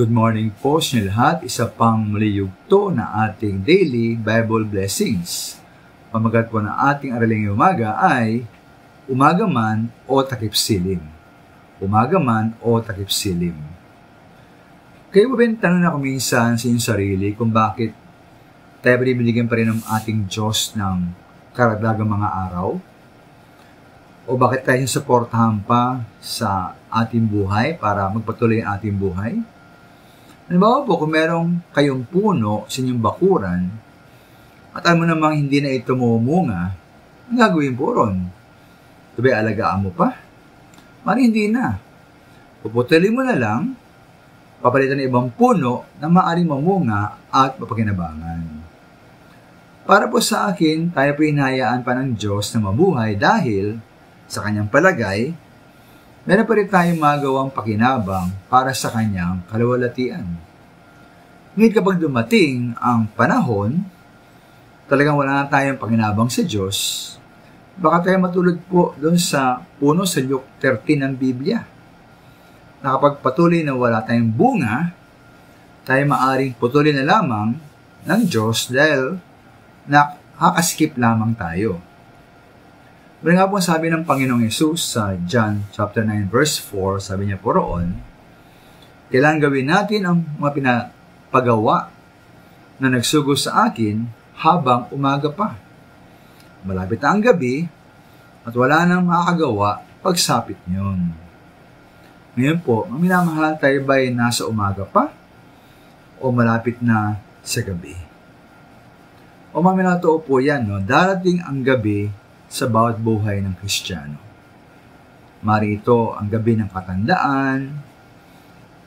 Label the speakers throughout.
Speaker 1: Good morning po sa lahat. Isa pang muli yugto na ating daily Bible blessings. Pamagat po ng ating araling umaga ay umaga man o takip silim. Umaga man o takip silim. Kayo ba tanong na kuminsan sa inyong sarili kung bakit tayo binibigyan pa rin ng ating Diyos ng karagdagang mga araw? O bakit tayo suportahan pa sa ating buhay para magpatuloy ang ating buhay? Halimbawa po, kung merong kayong puno sa inyong bakuran, at alam mo namang hindi na ito mumunga, ang gagawin po ron? Ba alagaan mo pa? Mari hindi na. Puputulin mo na lang, papalitan ng ibang puno na maaaring mamunga at mapakinabangan. Para po sa akin, tayo po hinayaan pa ng Diyos na mabuhay dahil sa kanyang palagay, meron pa rin tayong magawang pakinabang para sa kanyang kalawalatian. Ngunit kapag dumating ang panahon, talagang wala na tayong pakinabang sa Diyos, baka tayo matulad po doon sa puno sa Luke 13 ng Biblia. Na kapag patuloy na wala tayong bunga, tayo maaring putulin na lamang ng Diyos dahil nakakaskip lamang tayo. Pero nga po sabi ng Panginoong Yesus sa John chapter 9 verse 4, sabi niya po roon, kailangan gawin natin ang mga pinapagawa na nagsugo sa akin habang umaga pa. Malapit na ang gabi at wala nang makakagawa pagsapit niyon. Ngayon po, ang minamahal tayo ba ay nasa umaga pa o malapit na sa gabi? O maminatoo po yan, no? darating ang gabi sa bawat buhay ng Kristiyano. Mari ito ang gabi ng katandaan,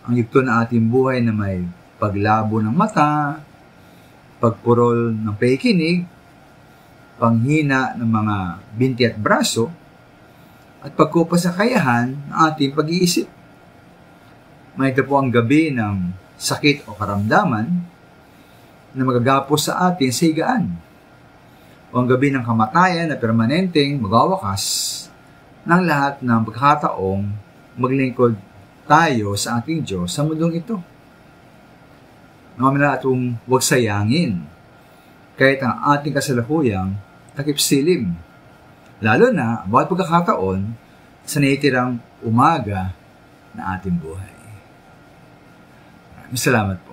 Speaker 1: ang yugto na ating buhay na may paglabo ng mata, pagpurol ng paikinig, panghina ng mga binti at braso, at pagkupa sa kayahan ng ating pag-iisip. May ito po ang gabi ng sakit o karamdaman na magagapos sa atin sa higaan o ang gabi ng kamatayan na permanenteng magawakas ng lahat ng pagkakataong maglingkod tayo sa ating Diyos sa mundong ito. Naman atong huwag sayangin kahit ang ating kasalukuyang takip silim. Lalo na, bawat pagkakataon sa naitirang umaga na ating buhay. Maraming salamat po.